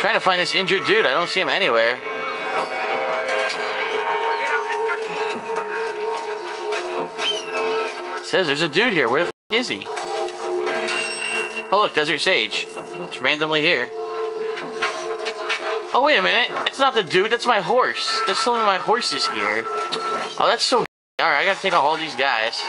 Trying to find this injured dude. I don't see him anywhere. says there's a dude here. Where the f is he? Oh look, Desert Sage. It's randomly here. Oh wait a minute. It's not the dude. That's my horse. That's some of my horses here. Oh, that's so. All right, I gotta take out all these guys.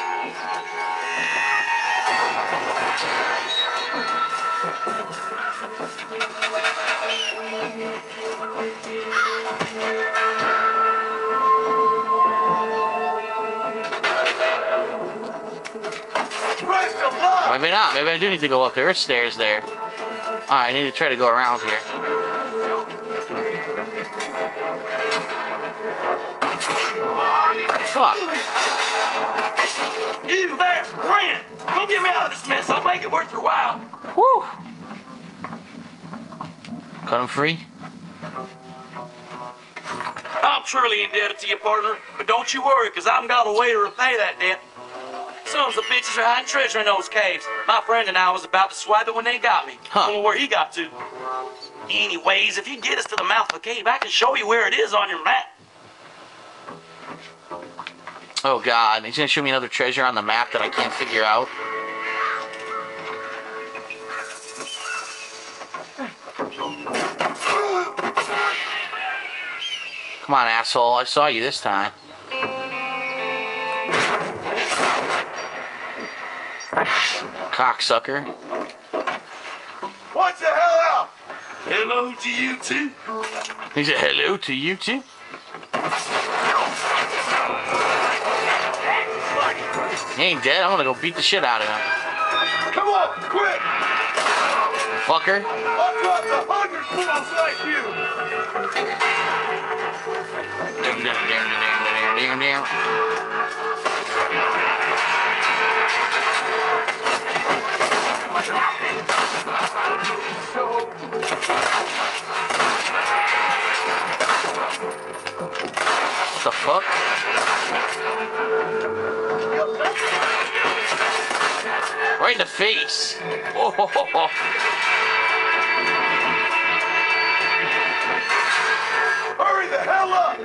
Maybe not. Maybe I do need to go up there. There's stairs there. Alright, I need to try to go around here. Fuck. You there, Grant! Come get me out of this mess. I'll make it worth your while. Woo! Cut him free? I'm truly indebted to you, partner. But don't you worry, because I've got a way to repay that debt. Sons of bitches are hiding treasure in those caves. My friend and I was about to swipe it when they got me. Huh. Don't know where he got to. Anyways, if you get us to the mouth of the cave, I can show you where it is on your map. Oh god, he's gonna show me another treasure on the map that I can't figure out. Come on, asshole. I saw you this time. Cocksucker. What the hell out? Hello to you too. He said hello to you too. He ain't dead. I'm gonna go beat the shit out of him. Come on, quick! Fucker. I'll drop the hundred fools like you. Down, down, down, down, down, down. Fuck? Right in the face. Oh, ho, ho, ho. Hurry the hell up!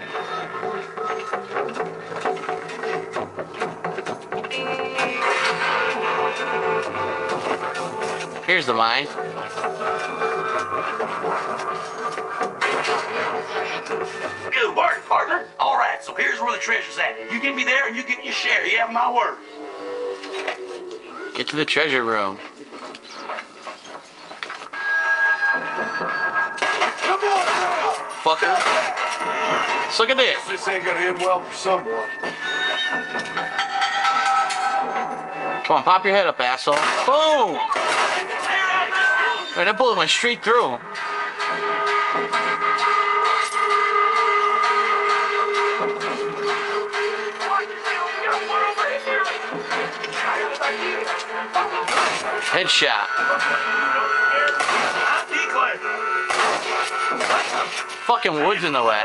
Here's the mine. Good work, partner. Right, so here's where the treasure's at. You get me there and you get your share. You have my word. Get to the treasure room. Come on now! Fucker. Let's look at this. This ain't gonna end well for someone. Come on, pop your head up, asshole. Boom! Man, that bullet went straight through him. Headshot. Fucking wood's in the way.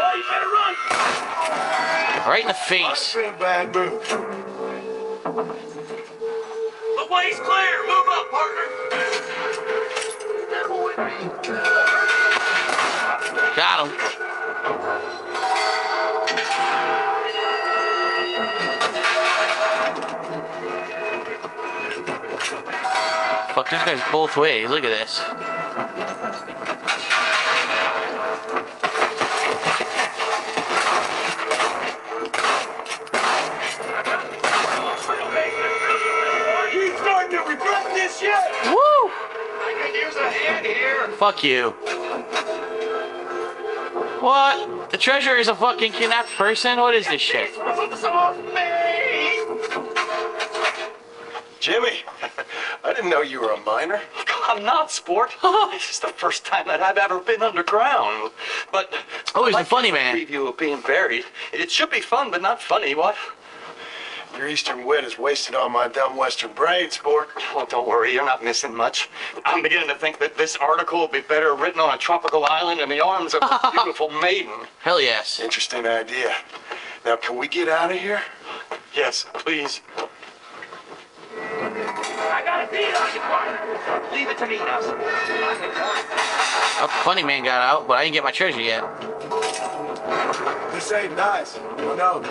Right in the face. in a bad mood. The way's clear. Move up, partner. Got him. This goes both ways. Look at this. You starting to regret this yet? Woo! I could use a hand here. Fuck you. What? The treasure is a fucking kidnapped person? What is this shit? Jimmy, I didn't know you were a miner. I'm not, sport. this is the first time that I've ever been underground. But Oh, he's I the funny like man. Preview of being buried. It should be fun, but not funny. What? Your eastern wit is wasted on my dumb western brain, sport. Oh, don't worry, you're not missing much. I'm beginning to think that this article will be better written on a tropical island in the arms of a beautiful maiden. Hell yes. Interesting idea. Now, can we get out of here? Yes, please. I got a beat on you, partner. Leave it to me now. Oh, the funny man got out, but I didn't get my treasure yet. This ain't nice. Oh, no.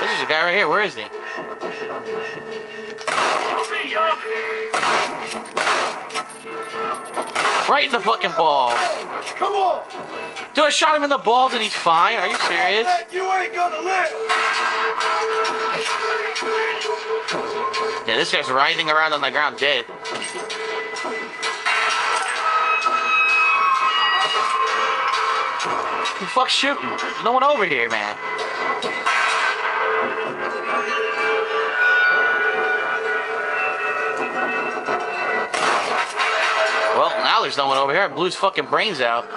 This is a guy right here. Where is he? Right in the fucking ball. Come on! Dude, I shot him in the balls and he's fine. Are you serious? You ain't gonna live! Yeah, this guy's writhing around on the ground dead. Who the fuck's shooting? There's no one over here, man. Well, now there's no one over here. I blew his fucking brains out.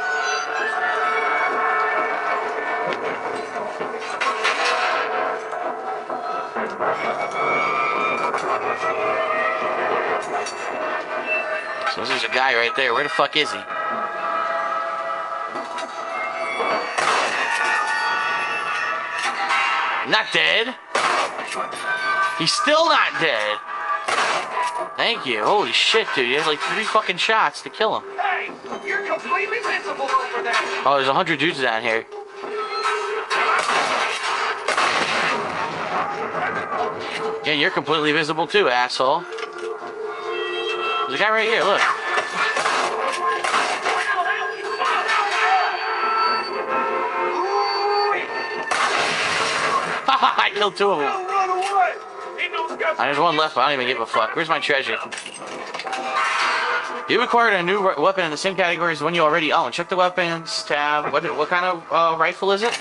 Guy right there. Where the fuck is he? Not dead. He's still not dead. Thank you. Holy shit, dude. You had like three fucking shots to kill him. Hey, you're completely visible over there. Oh, there's a hundred dudes down here. Yeah, you're completely visible too, asshole. There's a guy right here, look. I killed two of them. Don't run away! Ain't no guts. There's one left, but I don't even give a fuck. Where's my treasure? You acquired a new weapon in the same category as the one you already own. Check the weapons tab. What, what kind of uh, rifle is it?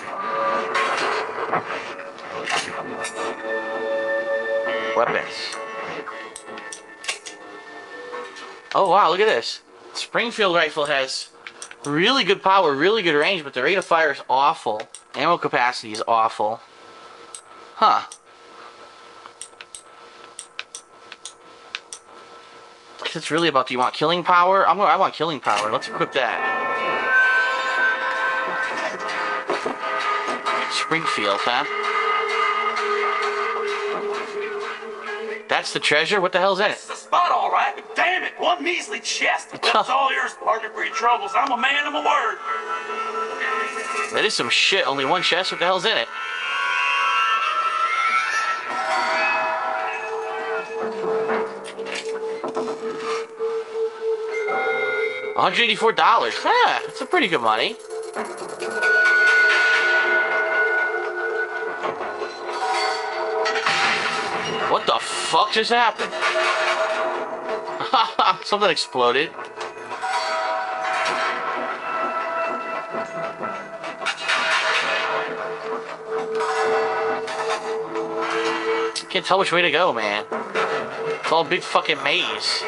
Weapons. Oh wow, look at this. Springfield rifle has really good power, really good range, but the rate of fire is awful. Ammo capacity is awful. Huh. It's really about do you want killing power? I'm gonna, I want killing power. Let's equip that. Springfield, huh? That's the treasure? What the hell's in it? It's the spot, all right. But damn it, one measly chest. That's all yours, partner, for your troubles. I'm a man of my word. That is some shit. Only one chest. What the hell's in it? $184. Yeah, that's a pretty good money. What the fuck just happened? Something exploded. Can't tell which way to go, man. It's all a big fucking maze.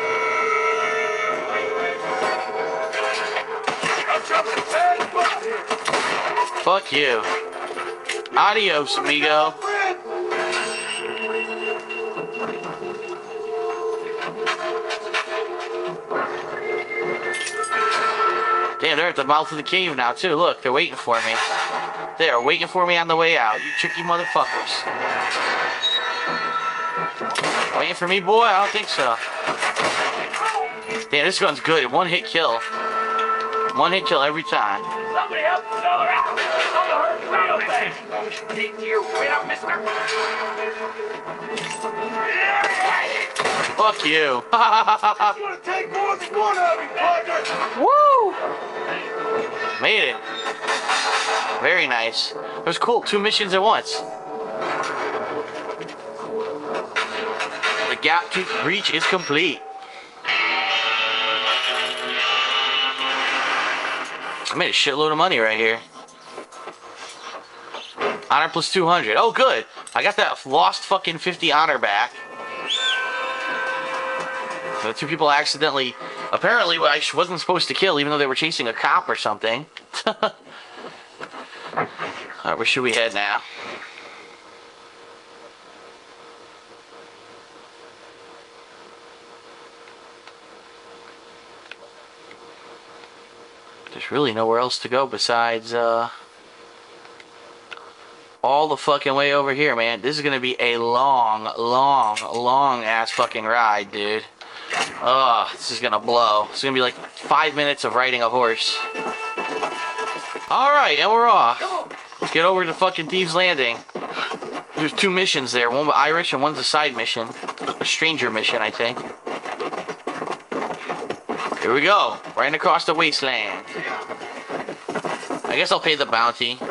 Fuck you. Adios, amigo. Damn, they're at the mouth of the cave now, too. Look, they're waiting for me. They are waiting for me on the way out, you tricky motherfuckers. Waiting for me, boy? I don't think so. Damn, this gun's good. One hit kill. One hit kill every time. Somebody help the fella out. I'm hurt real bad. Take your wit up, mister. Fuck you. It's gonna take more than one of you, partner! Woo! Made it. Very nice. It was cool. Two missions at once. The gap to reach is complete. I made a shitload of money right here. Honor plus 200. Oh, good. I got that lost fucking 50 honor back. The two people accidentally, apparently, I wasn't supposed to kill, even though they were chasing a cop or something. Alright, where should we head now? Really nowhere else to go besides, uh, all the fucking way over here, man. This is gonna be a long, long, long ass fucking ride, dude. Oh, this is gonna blow. It's gonna be like five minutes of riding a horse. Alright, and we're off. Let's get over to fucking Thieves Landing. There's two missions there. One with Irish and one's a side mission. A stranger mission, I think. Here we go. Right across the wasteland. I guess I'll pay the bounty. Hey!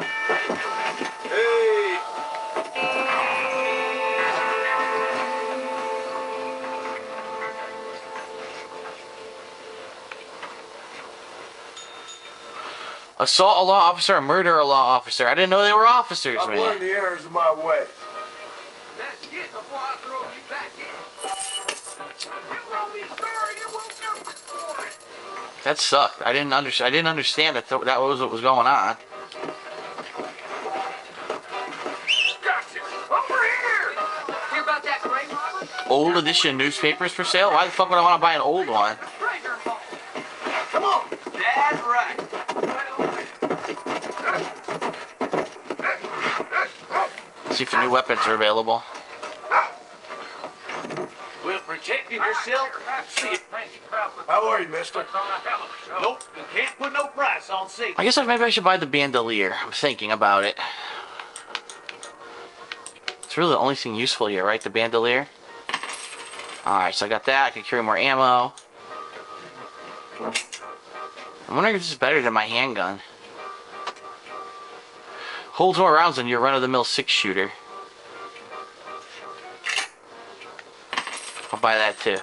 Assault a law officer, murder a law officer. I didn't know they were officers, I've man. learned the errors of my way. That sucked. I didn't under I didn't understand that th- that was what was going on. Gotcha. Over here. Hear about that grave robber? Old edition newspapers for sale? Why the fuck would I want to buy an old one? Come on! That's right. Right. See if the new weapons are available. Well, protecting yourself, see it. How are you, mister? Nope, you can't put no price on safety. I guess I maybe I should buy the bandolier. I'm thinking about it. It's really the only thing useful here, right? The bandolier. Alright, so I got that. I can carry more ammo. I'm wondering if this is better than my handgun. Holds more rounds than your run-of-the-mill six-shooter. I'll buy that too.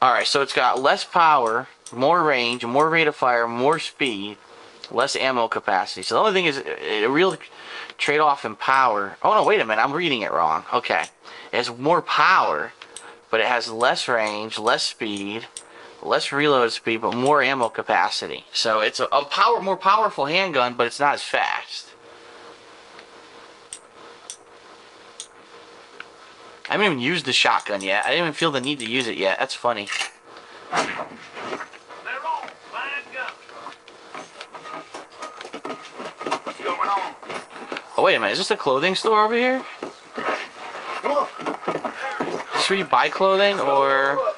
Alright, so it's got less power, more range, more rate of fire, more speed, less ammo capacity. So the only thing is a real trade-off in power. Oh no, wait a minute, I'm reading it wrong. Okay. It has more power, but it has less range, less speed, less reload speed, but more ammo capacity. So it's a, a power more powerful handgun, but it's not as fast. I haven't even used the shotgun yet. I didn't even feel the need to use it yet. That's funny. They're on. Fine gun. What's going on? Oh wait a minute, is this a clothing store over here? Come on! Is this where you buy clothing, or?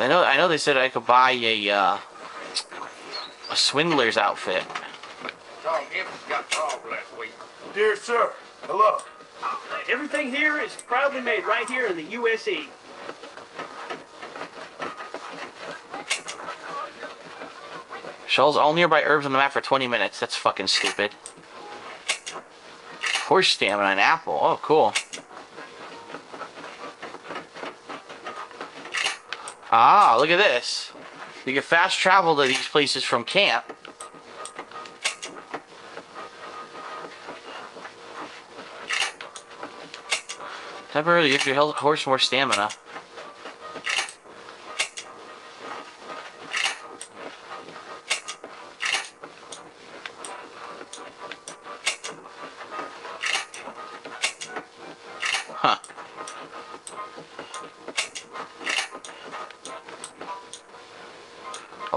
'Cause I know, I know they said I could buy a uh, a swindler's outfit. Tom Gibbons got called last week. Dear sir, hello. Everything here is proudly made right here in the. USA. Shows all nearby herbs on the map for 20 minutes. That's fucking stupid. Horse stamina, an apple. Oh, cool. Ah, look at this. You can fast travel to these places from camp. Temporarily give your horse more stamina.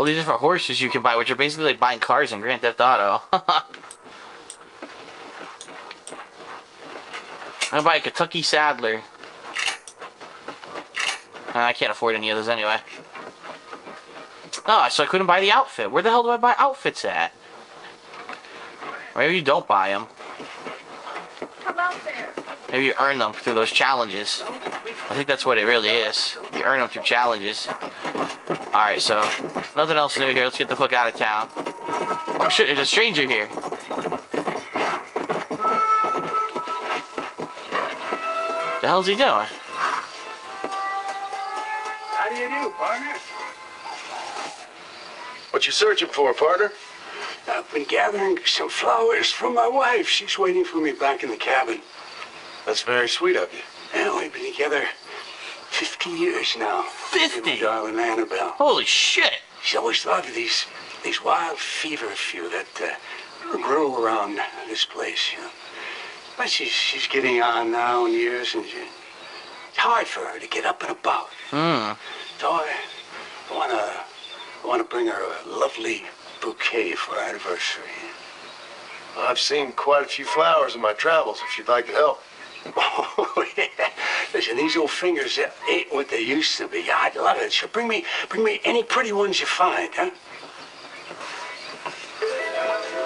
All these different horses you can buy, which are basically like buying cars in Grand Theft Auto. I'm gonna buy a Kentucky Saddler. Uh, I can't afford any of those anyway. Oh, so I couldn't buy the outfit. Where the hell do I buy outfits at? Maybe you don't buy them. Come out there. Maybe you earn them through those challenges. I think that's what it really is. You earn them through challenges. Alright, so nothing else new here. Let's get the fuck out of town. Oh shit, there's a stranger here. The hell's he doing? How do you do, partner? What you searching for, partner? I've been gathering some flowers for my wife. She's waiting for me back in the cabin. That's very sweet of you. And we've been together 50 years now. 50? My darling Annabelle. Holy shit! She always thought of these these wild feverfew that uh, grow around this place, you know. But she's she's getting on now in years, and she, hard for her to get up and about. Hmm. So I wanna, I wanna bring her a lovely bouquet for our anniversary. I've seen quite a few flowers in my travels, if you'd like to help. Oh yeah. Listen, these old fingers ain't what they used to be. I'd love it. So bring me, bring me any pretty ones you find, huh?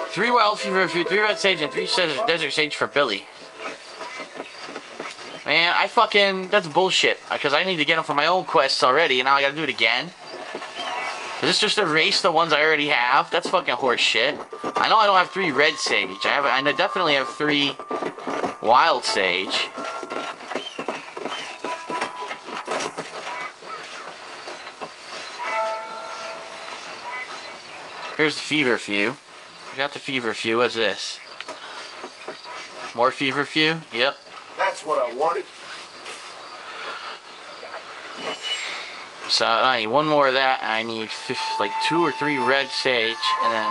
Three wild fever, three red sage, and three desert sage for Billy. Man, I fucking that's bullshit. Because I need to get them for my own quests already, and now I gotta do it again. Does this just erase the ones I already have? That's fucking horse shit. I know I don't have three red sage. I have. I definitely have three wild sage. Here's the feverfew. We got the feverfew. What's this? More feverfew? Yep. That's what I wanted. So I need one more of that, and I need like two or three red sage, and then,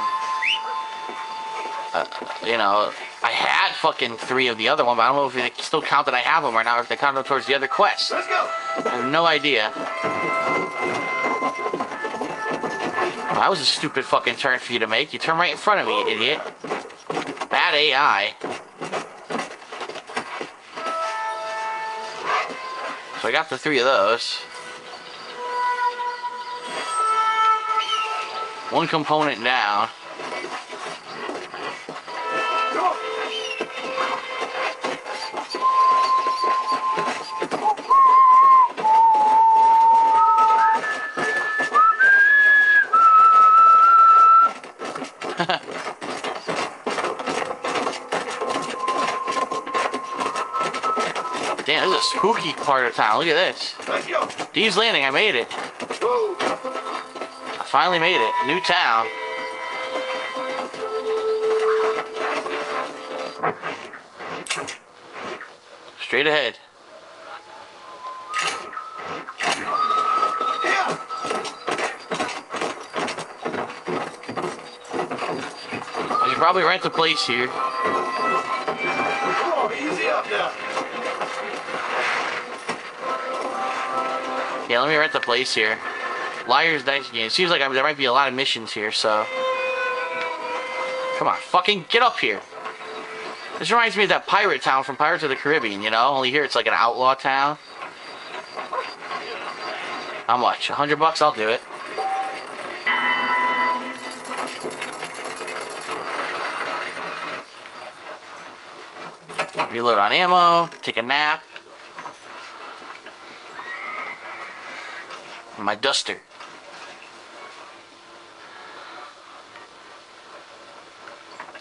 uh, you know, I had fucking three of the other one, but I don't know if they still count that I have them or not, or if they count them towards the other quest. Let's go. I have no idea. That was a stupid fucking turn for you to make. You turn right in front of me, you idiot. Bad AI. So I got the three of those. One component down. Spooky part of town. Look at this. Thieves Landing, I made it. I finally made it. New town. Straight ahead. I should probably rent a place here. Easy up. Yeah, let me rent the place here. Liar's Dice Game. Seems like there might be a lot of missions here, so. Come on, fucking get up here. This reminds me of that pirate town from Pirates of the Caribbean, you know? Only here it's like an outlaw town. How much? A hundred bucks? I'll do it. Reload on ammo, take a nap. My duster.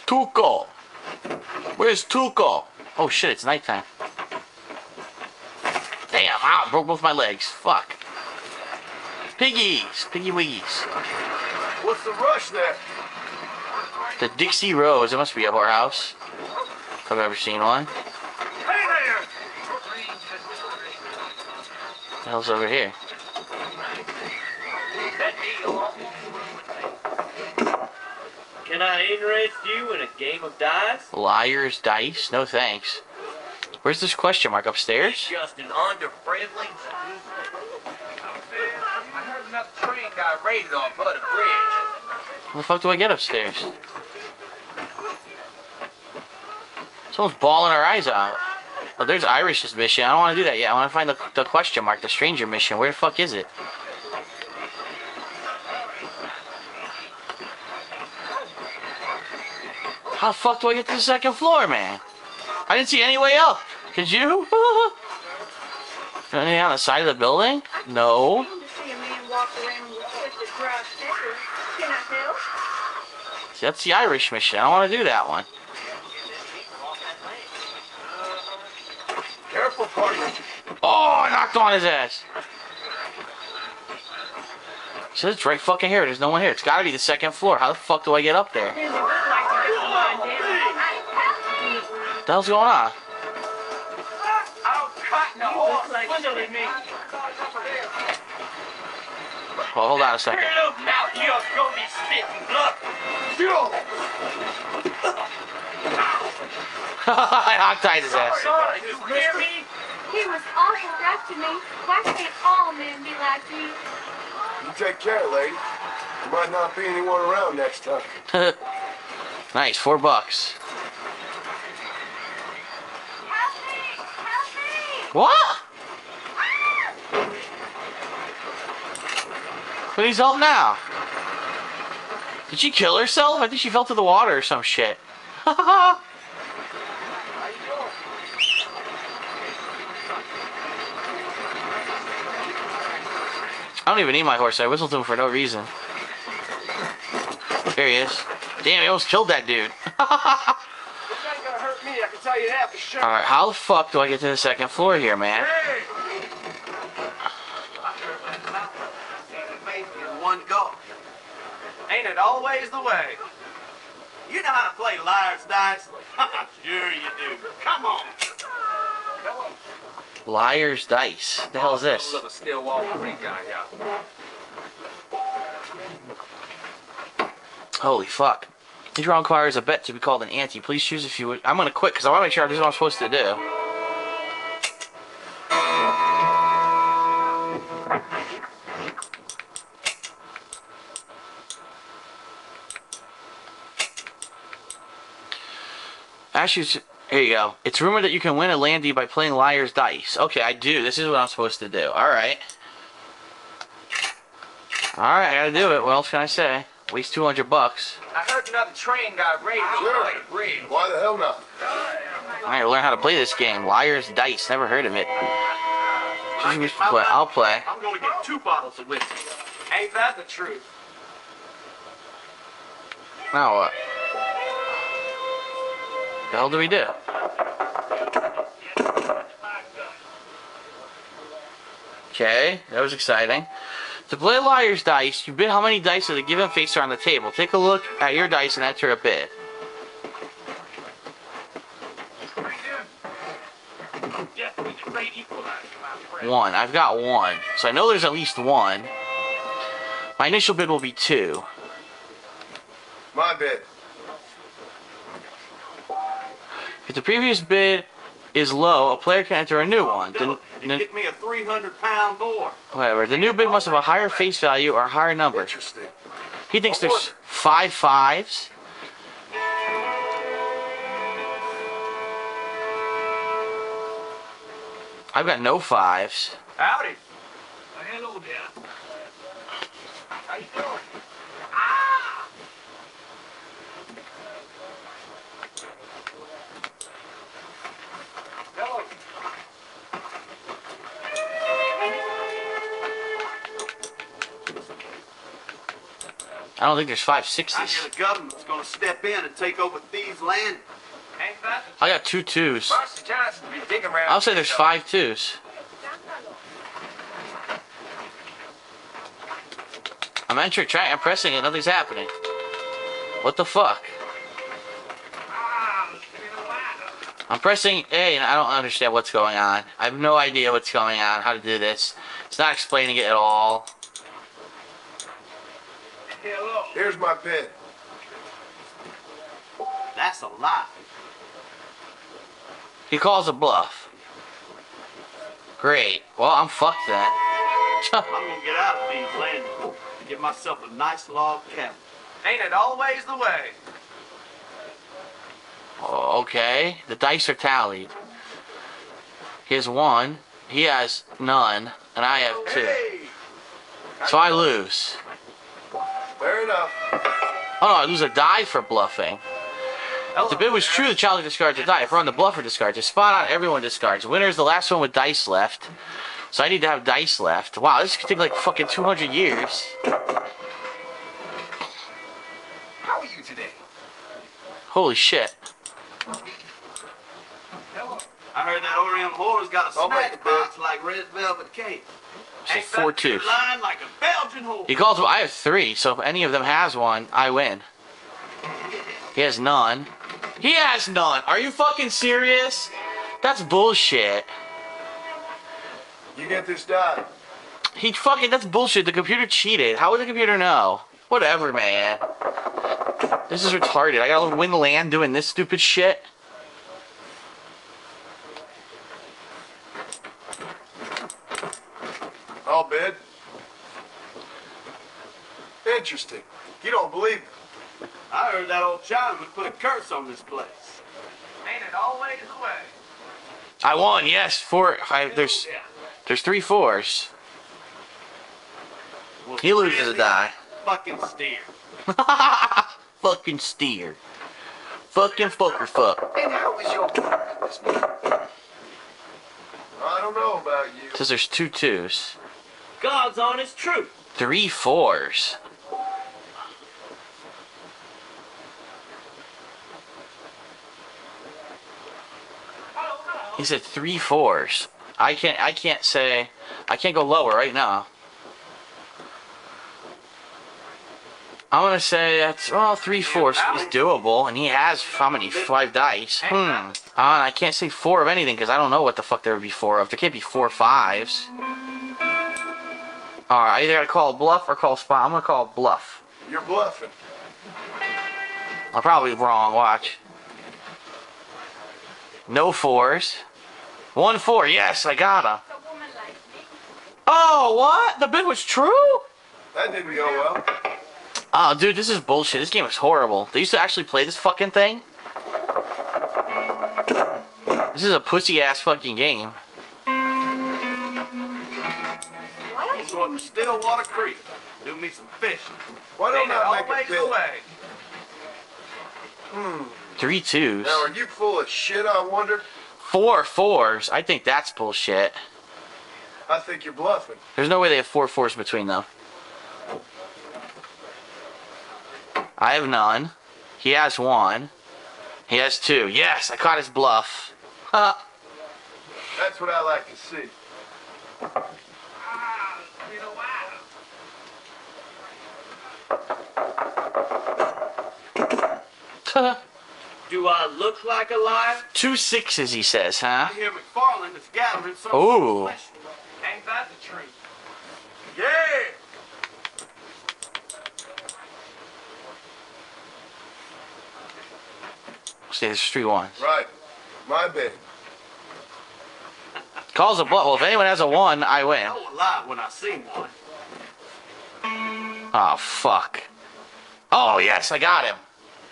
Tuco! Where's Tuco? Oh shit, it's nighttime. Damn, ow, broke both my legs. Fuck. Piggies! Piggy wiggies. What's the rush there? The Dixie Rose. It must be a whorehouse. If I've ever seen one. Hey there. What the hell's over here? Can I interest you in a game of dice? Liar's Dice? No thanks. Where's this question mark? Upstairs? Just an under-friendly. I heard another train got raided on Bacchus Bridge. How the fuck do I get upstairs? Someone's bawling our eyes out. Oh, there's Irish's mission. I don't want to do that yet. I want to find the, the question mark, the stranger mission. Where the fuck is it? How the fuck do I get to the second floor, man? I didn't see any way up. Could you? Anything on the side of the building? No. See, that's the Irish mission. I don't want to do that one. Careful, partner. Oh, I knocked on his ass. So it's right fucking here. There's no one here. It's gotta be the second floor. How the fuck do I get up there? What the hell's going on? Well, hold on a second. I hogtied his ass. He was awful rough to me. Why can't all men be like you? You take care, lady. There might not be anyone around next time. nice, four bucks. Help me! Help me! What? But he's up now. Did she kill herself? I think she fell to the water or some shit. I don't even need my horse. I whistled to him for no reason. There he is. Damn, he almost killed that dude. Sure. Alright, how the fuck do I get to the second floor here, man? One go. Ain't it always the way? You know how to play liar's dice? sure you do. Come on. Liar's Dice. The hell is this? Little Stillwell Creek guy, yeah. Holy fuck. This draw requires a bet to be called an ante. Please choose if you would. I'm gonna quit because I want to make sure I do what I'm supposed to do. Actually, here you go. It's rumored that you can win a landy by playing liar's dice. Okay, I do. This is what I'm supposed to do. Alright. Alright, I gotta do it. What else can I say? Waste 200 bucks. I heard another train got raided Sure. on the. Why the hell not? I gotta learn how to play this game. Liar's Dice. Never heard of it. Teach me to play. I'll play. I'm gonna get two bottles of whiskey. Ain't that the truth? Now what? The hell do we do? Okay, that was exciting. To play Liar's Dice, you bid how many dice of the given face are on the table. Take a look at your dice and enter a bid. One. I've got one. So I know there's at least one. My initial bid will be two. My bid. The previous bid is low, a player can enter a new oh, one. The, You the- get me a 300 pound boar. whatever. The new bid must have a higher face value or a higher number. Interesting. He thinks oh, there's five fives. I've got no fives. Howdy. Hello there. How you doing? Hello. I don't think there's five I sixes. hear the government's gonna step in and take over Thieves Landing. Ain't that I got two twos. Marcy Johnson be digging around. I'll say there's five twos. I'm entering, trying, I'm pressing it, nothing's happening. What the fuck? Let's get in the ladder. I'm pressing A and I don't understand what's going on. I have no idea what's going on, how to do this. It's not explaining it at all. Hello. Here's my pen. That's a lie. He calls a bluff. Great. Well, I'm fucked then. I'm gonna get out of Thieves Landing and get myself a nice log cabin. Ain't it always the way? Oh, okay. The dice are tallied. He has one. He has none. And I have two. Hey! So I lose. Fair enough. Oh no, I lose a die for bluffing. If the bid was true, the challenger discards a die. If we're on the bluffer discards, a spot on everyone discards. Winner is the last one with dice left. So I need to have dice left. Wow, this could take like fucking 200 years. How are you today? Holy shit. Hello. I heard that Orion whore's got a I'll make snack box like red velvet cake. So four that your twos. line like a Belgian. He calls. I have three, so if any of them has one, I win. He has none. He has none. Are you fucking serious? That's bullshit. You get this done. He fucking. That's bullshit. The computer cheated. How would the computer know? Whatever, man. This is retarded. I gotta win the land doing this stupid shit. Oh, bid. Interesting. You don't believe me. I heard that old Chinaman put a curse on this place. Made it always the way. I won, yes. Four. I, there's, there's three fours. Well, he loses a die. Fucking steer. fucking steer. Fucking fucker fuck. And how was your this? I don't know about you. Because there's two twos. God's honest truth. Three fours. He said three fours. I can't. I can't say. I can't go lower right now. I'm gonna say that's well three fours is doable, and he has how many five dice? Hmm. Uh, I can't say four of anything because I don't know what the fuck there would be four of. There can't be four fives. All right, I either gotta call a bluff or call a spot. I'm gonna call a bluff. You're bluffing. I'm probably wrong. Watch. No fours. One four. Yes, I got him. A woman like me. Oh, what? The bid was true? That didn't go well. Oh, dude, this is bullshit. This game is horrible. They used to actually play this fucking thing. This is a pussy ass fucking game. I'm Stillwater Creek. Do me some fishing. Why don't Ain't it I always make a the bid? way? Hmm. Three twos. Now, are you full of shit, I wonder? Four fours. I think that's bullshit. I think you're bluffing. There's no way they have four fours between them. I have none. He has one. He has two. Yes, I caught his bluff. Ha. That's what I like to see. Ah, it's been a while. Do I look like a liar? Two sixes, he says, huh? I hear MacFarlane is gathering some Ooh. flesh. Ain't that the truth? Yeah. See, there's three ones. Right. My bid. Calls a bluff. Well, if anyone has a one, I win. I won't lie when I see one. Oh, fuck. Oh, yes, I got him.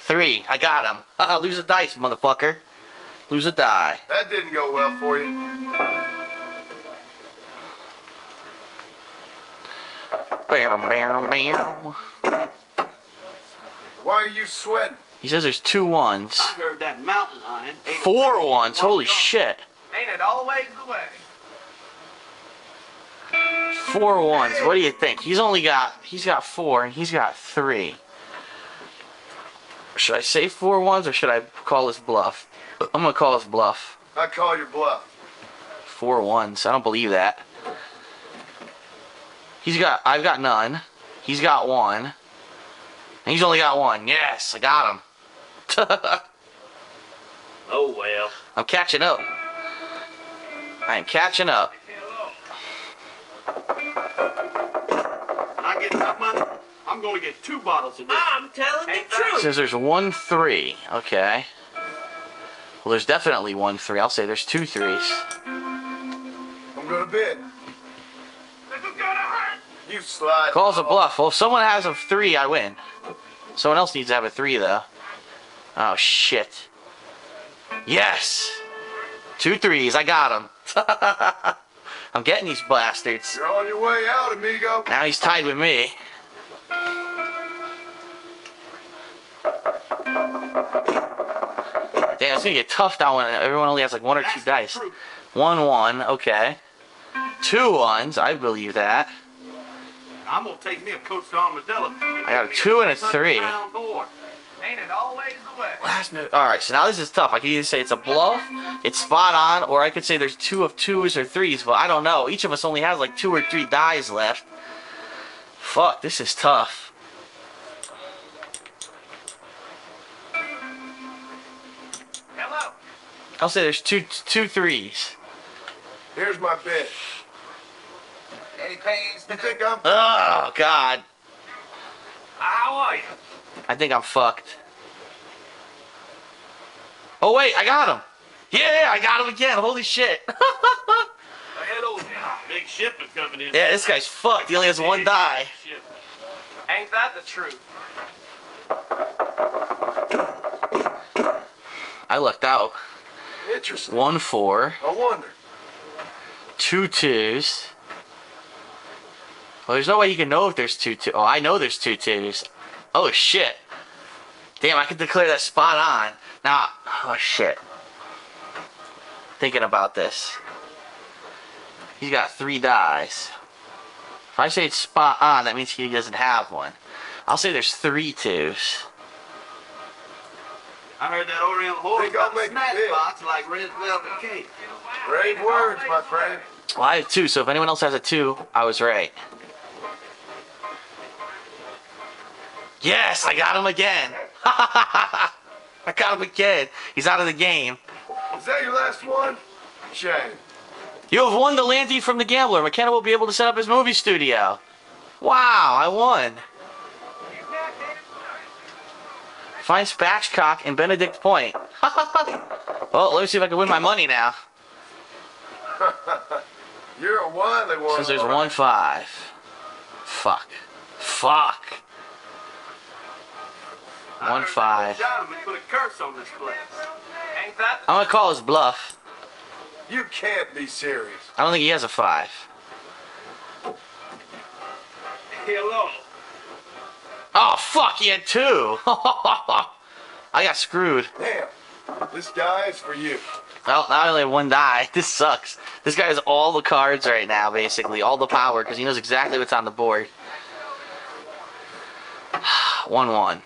Three. I got him. Haha, Lose a dice, motherfucker. Lose a die. That didn't go well for you. Bam, bam, bam. Why are you sweating? He says there's two ones. I heard that mountain lion. ate a Four man ones. one Holy yard. shit. Ain't it always the way? Four ones. What do you think? He's only got he's got four and he's got three. Should I say four ones or should I call this bluff? I'm gonna call this bluff. I call your bluff. Four ones. I don't believe that. He's got I've got none. He's got one. And he's only got one. Yes, I got him. Oh well. I'm catching up. I am catching up. I'm going to get two bottles of this. I'm telling the uh, truth. Says there's one three. Okay. Well, there's definitely one three. I'll say there's two threes. I'm gonna bid. This is gonna hurt. You slide. Calls a bluff. Well, if someone has a three, I win. Someone else needs to have a three, though. Oh, shit. Yes! Two threes. I got him. I'm getting these bastards. You're on your way out, amigo. Now he's tied with me. Damn, it's gonna get tough now when everyone only has like one or two dice. One one, okay. Two ones, I believe that. I'm gonna take me a coach to Armadillo. I got a two and a three. Pound. Ain't it always the way? Last minute. All right, so now this is tough. I could either say it's a bluff, it's spot on, or I could say there's two of twos or threes, but I don't know. Each of us only has like two or three dies left. Fuck, this is tough. Hello. I'll say there's two two threes. Here's my bid. Any pains You think I'm? Oh God, How are you? I think I'm fucked. Oh wait, I got him. Yeah, I got him again. Holy shit. Head over there. Big ship is coming in. yeah, this guy's fucked. He only has one die. Ain't that the truth? I lucked out. Interesting. One four, I wonder. two twos. Well, there's no way you can know if there's two two. Oh, I know there's two twos. Oh shit. Damn, I could declare that spot on. Now, oh shit. Thinking about this. He's got three dies. If I say it's spot on, that means he doesn't have one. I'll say there's three twos. I heard that Oriental horse Think I'll got a make it snack big. box like red velvet cake. Brave words, my friend. Well, I have two, so if anyone else has a two, I was right. Yes, I got him again. I got him again. He's out of the game. Is that your last one? Shame. You have won the Landy from the Gambler. McKenna will be able to set up his movie studio. Wow, I won. Find Spatchcock and Benedict Point. well, let me see if I can win my money now. You're a one. Since there's one five. Fuck. Fuck. One five. Gentleman put a curse on this place. Ain't that I'm gonna call his bluff. You can't be serious. I don't think he has a five. hello? Oh fuck, he had two. I got screwed. Damn. This guy is for you. Well, I only have one die. This sucks. This guy has all the cards right now, basically, all the power, because he knows exactly what's on the board. one one.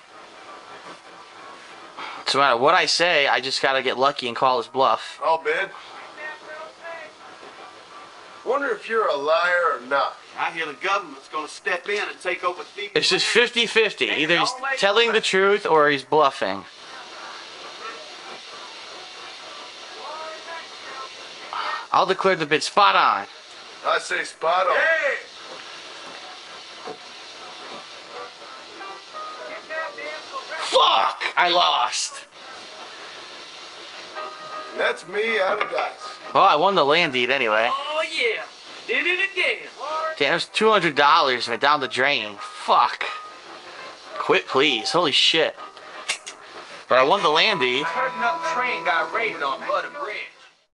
So no matter what I say, I just gotta get lucky and call his bluff. I'll bid. Wonder if you're a liar or not. I hear the government's gonna step in and take over thieving. It's just 50-50. Either he's telling the truth or he's bluffing. I'll declare the bid spot on. I say spot on. Fuck! I lost. That's me out of dice. Well, I won the land deed anyway. Yeah. Did it again. Damn, hundred dollars went down the drain. Fuck. Quit, please. Holy shit. But I won the landy. train got raided on Bacchus Bridge.